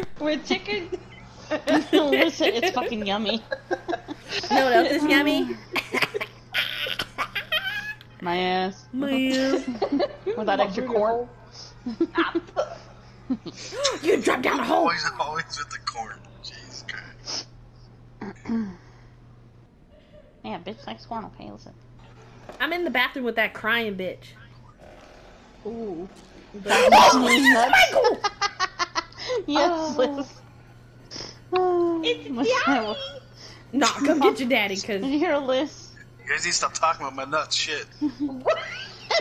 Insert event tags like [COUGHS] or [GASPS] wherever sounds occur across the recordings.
now. With chicken. [LAUGHS] Listen, it's fucking yummy. No what else is yummy? My ass. Man. With that extra corn. you dropped down a hole. Always, always with the corn. Jesus Christ. Yeah, bitch likes corn. Okay, listen. I'm in the bathroom with that crying bitch. Ooh. [LAUGHS] Oh Michael! [LAUGHS] yes, Oh. Liz. Oh, It's [SIGHS] my- yummy. Nah, come get your daddy, cause Did you hear Liz? You guys need to stop talking about my nuts. Shit. [LAUGHS] What?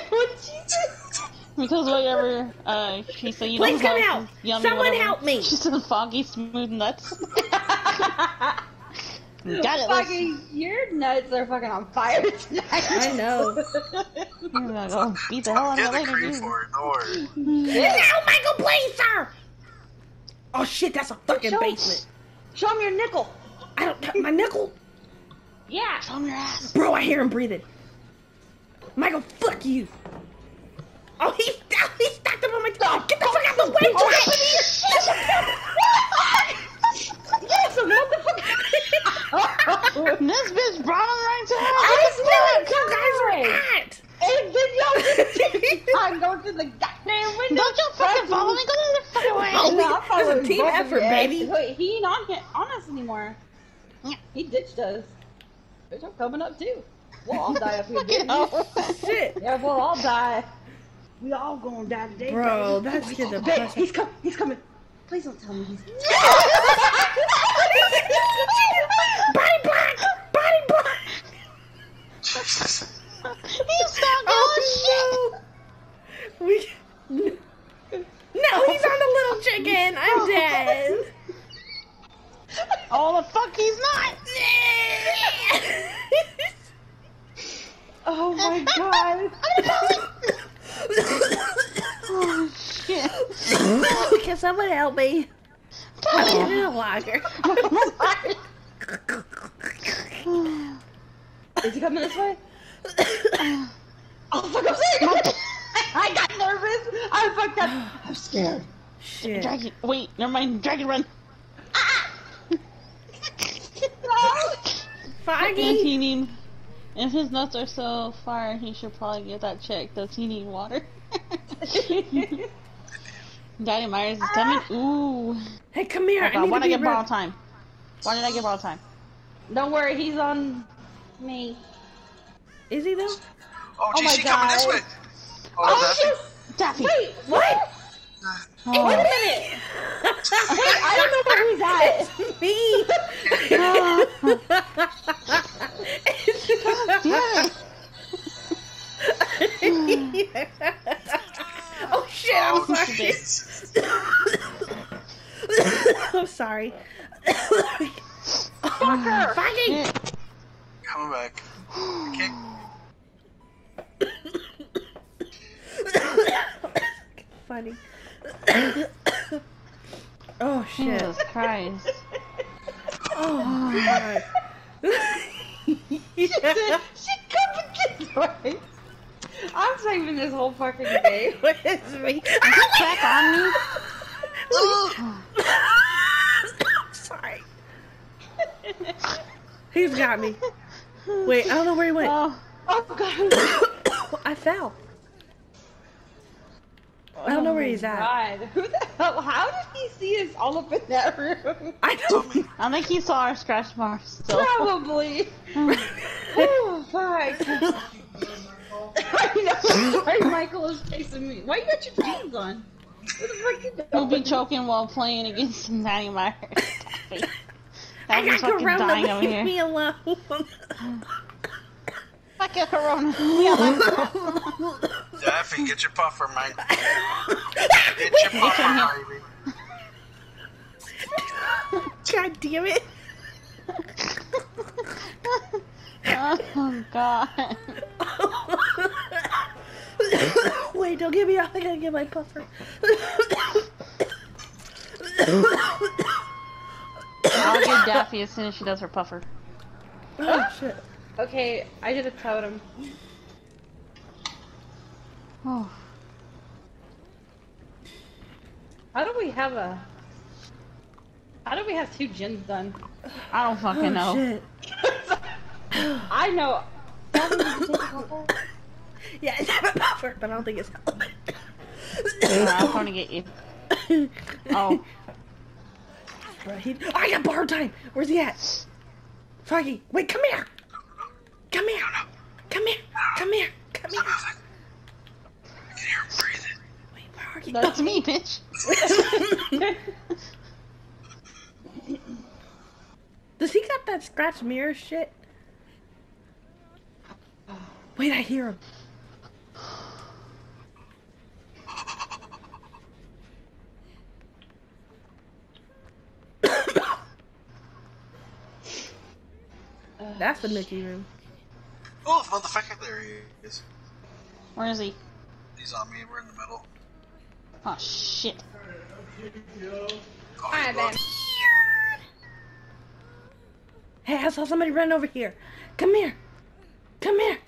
What'd she say? Because whatever uh, she said, you Please know, come how out. Yummy, Someone whatever. help me. She said the foggy, smooth nuts. [LAUGHS] Got it, Liz. Fucking, your nuts are fucking on fire tonight. I know. You're gonna go beat the hell out Get of the it later, cream dude. for it. Don't worry. No, Michael, please, sir. Oh shit, that's a fucking Show- basement. Show him your nickel. I don't my nickel, Yeah. Show him your ass. bro. I hear him breathing. Michael, fuck you. Oh, he oh, he stacked up on my. Oh, get the fuck out the way, Oh, Jack. yes, motherfucker. [LAUGHS] This bitch brought him right to her. I knew you guys were at. and then y'all [LAUGHS] I'm going through the goddamn window. Don't you fucking follow me. Go the other fucking way. Oh, we- No, I'm it's a following team effort, you. baby. Wait, he ain't on, on us anymore. Yeah. He ditched us. Bitch, I'm coming up too. We'll all die up here, Fucking bitch. hell. Shit, Yeah, we'll all die. We all gonna die today, bro, baby. that shit Bitch, depressing. he's coming. He's coming. Please don't tell me he's. [LAUGHS] Body block, body block. [LAUGHS] He's not oh, going shit. We. No, he's on the little chicken. I'm dead. Oh, the fuck he's not. Oh my god. oh, shit. Can someone help me? Get in a [LAUGHS] locker. [LAUGHS] Is he coming this way? [COUGHS] Oh fuck! I'm scared. [LAUGHS] I got nervous. I fucked up. I'm scared. Shit. Dragon. Wait, never mind. Dragon run. Ah! No. If Foggy. if his nuts are so far, he should probably get that checked. Does he need water? Daddy Myers is coming. Ah! Ooh. Hey, come here. Oh I God, need why to did I get real- borrowed time? Why did I get borrowed time? Don't worry, he's on me. Is he though? Oh, Oh my she coming this God. way. Oh, Oh that's shit! Daffy. Wait, what? Oh. Wait a minute. [LAUGHS] Wait, I don't know where he's at. [LAUGHS] It's me. [LAUGHS] Funny. [COUGHS] oh shit. Jesus Christ. Oh my [LAUGHS] She said, she come again. Right. I'm saving this whole fucking game. [LAUGHS] What is me? Back on me. [COUGHS] Sorry. He's got me. Wait, I don't know where he went. Oh. [COUGHS] Oh god. I fell. I don't know where oh he's at. God. [LAUGHS] Who the hell? How did he see us all up in that room? [LAUGHS] I don't. Oh I think he saw our scratch marks. So. Probably. [LAUGHS] oh, fuck. I know. Why Michael is chasing me? Why you got your jeans on? What the fuck you doing? He'll be choking while playing against Nanny Myers. Daffy. I Daffy's got fucking Corona. dying over Leave here. me alone. Fuck your Corona. [LAUGHS] Yeah, like- [LAUGHS] Daffy, get your puffer, mate. [LAUGHS] Get your puffer, baby. God damn it. oh god. Wait, don't get me off. I gotta get my puffer. I'll give Daffy as soon as she does her puffer. oh shit. Okay, I did a totem. Um. Oh. How do we have a? How do we have two gens done? I don't fucking Oh, know. shit. [LAUGHS] I know. That means you take a couple. Yeah, it's a buffer, but I don't think it's I'm trying to get you. [COUGHS] Oh, Bro, he, I got borrowed time. Where's he at? Foggy, wait, come here. Come here. Come here. Come here. Come here. I can hear him breathing. Wait, where are you? That's me, bitch. [LAUGHS] Does he got that scratch mirror shit? Wait, I hear him. [COUGHS] That's the Mickey room. Oh, motherfucker, there he is. Where is he? He's on me. We're in the middle. Oh shit. Hi, he looked. Hey, I saw somebody run over here. Come here. Come here.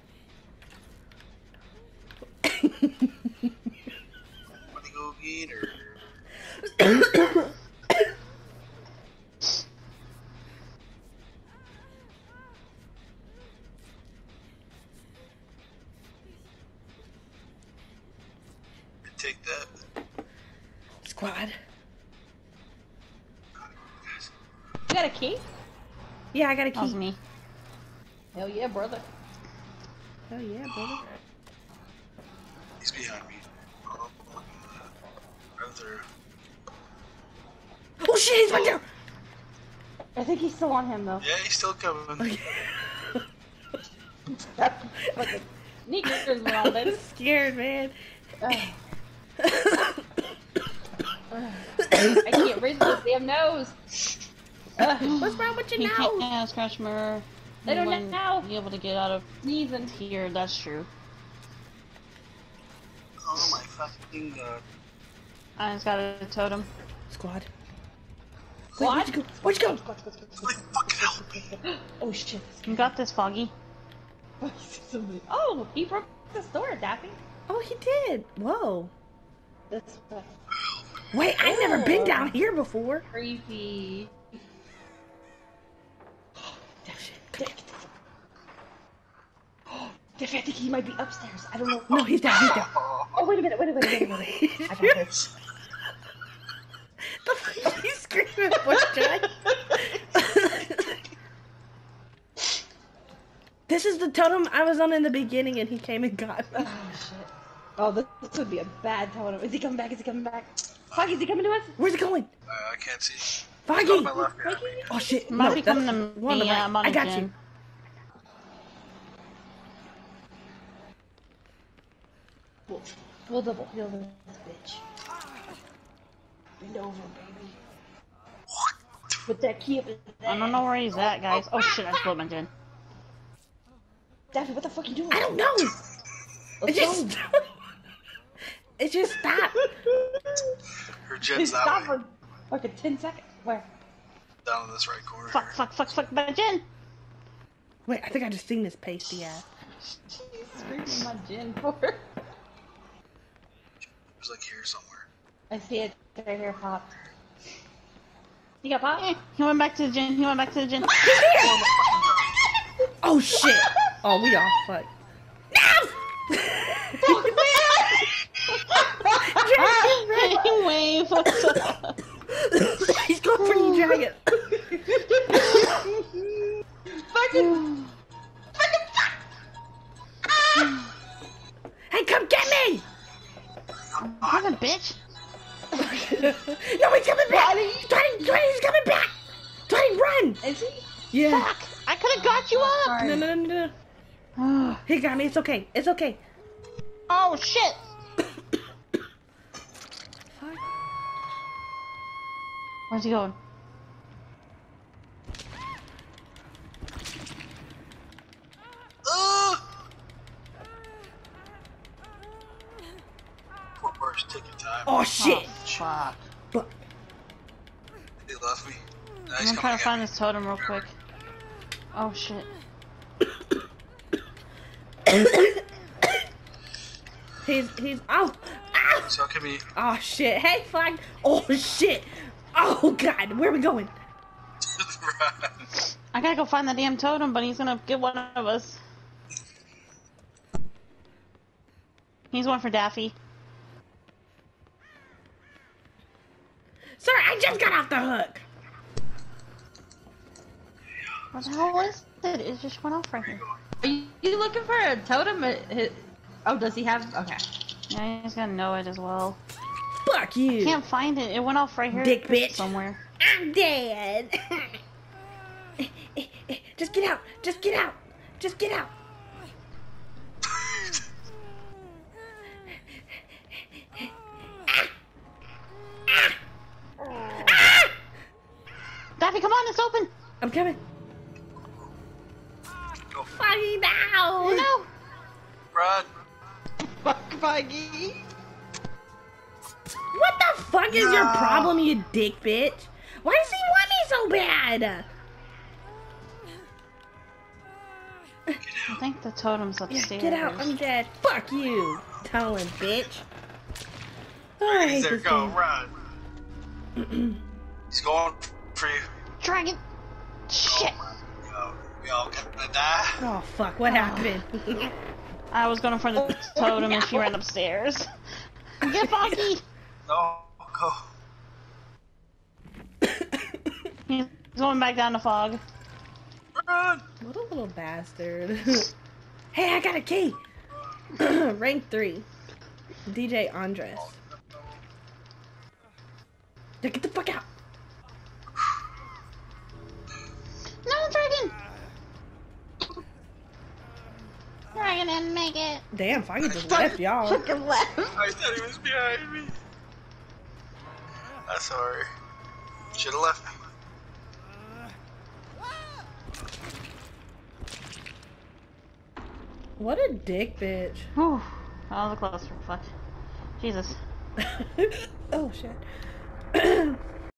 Wanna go get her? [COUGHS] [COUGHS] [COUGHS] Take that. Squad. You got a key? Yeah, I got a That was key. me. Hell yeah, brother. Oh yeah, brother. He's behind me. Uh, oh, look at that. Right there. Oh shit, he's right there. I think he's still on him though. Yeah, he's still coming. That's fucking sneakers and all I'm scared, man. Ugh. [COUGHS] I can't read this damn nose. Ugh. What's wrong with your He nose? can't scratch mirror. They He don't wouldn't know. Be able to get out of Sneezing. here. That's true. Oh my fucking god. I just got a totem. Squad. Wait, where'd you go? Where'd you go? Like, fucking help me. [GASPS] Oh shit. You got this, Foggy. [LAUGHS] Oh, he broke the door, Daffy. Oh, he did. Whoa. That's Wait, I've never been Oh. down here before. creepy. Here. Daffy, I think he might be upstairs. I don't know. No, he's down. He's down. Oh, wait a minute, wait a minute, wait a minute. Wait a minute. I got this. The fuck are you screaming for, Jay? This is the totem I was on in the beginning, and he came and got me. Oh shit. Oh, this, this would be a bad totem. Is he coming back? Is he coming back? Foggy, is he coming to us? Where's it going? Uh, I can't see. Foggy! left behind me. Oh shit! Might no, be that's coming to one on the me. right. Yeah, I'm on I a got gym. you. We'll, we'll double heal this bitch. Bend over, baby. Put that key up there. I don't know where he's at, guys. Oh shit! I just blew my gen. Daffy, what the fuck you doing? I don't know. It Let's just, go. [LAUGHS] it just stopped. Her jet's Stop that way. for fucking 10 seconds. Where? Down in this right corner. Fuck! Fuck! Fuck! Fuck! My gen. Wait, I think I just seen this pasty ass. [LAUGHS] She's screaming my gin for. It's like here somewhere. I see it right here, Pop. You got Pop? Eh, He went back to the gen. He went back to the gen. [LAUGHS] Oh shit! Oh, we all fucked. Anyway, fucked up. He's going for you, dragon. Fucking. Son of bitch. [LAUGHS] no, he's coming back! Twenty, Twenty, he's coming back! Twenty, run! Is he? Yeah. Fuck! I could have got you oh, up. No, no, no, no, no. [SIGHS] He got me. It's okay. It's okay. Oh shit! [COUGHS] Fuck. Where's he going? Oh, oh shit! Oh, fuck. But He left me. Now I'm he's gonna try to find me. this totem real quick. Oh shit. he's he's oh ow So can we? oh shit! Hey, flag! Oh shit! Oh god, where are we going? [LAUGHS] I gotta go find the damn totem, but he's gonna get one of us. He's one for Daffy. Sir, I just got off the hook. What the hell is it? It just went off right here. Are you, you looking for a totem? It- it- Oh, does he have? Okay. Yeah, he's gonna know it as well. Fuck you. Can't find it. It went off right here. Dick bitch. Somewhere. I'm dead. [LAUGHS] just get out. Just get out. Just get out. Daffy, come on, it's open. I'm coming. Go. Fucking down. Oh no. Run. Fuck Buggy. What the fuck is your problem, you dick bitch? Why does he want me so bad? I think the totem's Yeah, upstairs. get out. I'm dead. Fuck you, Talon bitch. Oh, I hate there, this go, game. run. [CLEARS THROAT] He's going for you. Dragon. Shit. We all, gonna die. Oh fuck, what happened? I was going for the totem and she ran upstairs. Get Foggy. No, go. He's going back down the fog. Run. what a little bastard. [LAUGHS] hey, I got a key. [CLEARS THROAT] Rank 3. DJ Andres. Now get the fuck out. Dragon didn't make it. Damn, Foggy just left y'all. Fucking left. [LAUGHS] I thought he was behind me. I'm sorry. Should have left me. What a dick bitch. Whew. That was a close one. Fuck. Jesus. [LAUGHS] oh shit.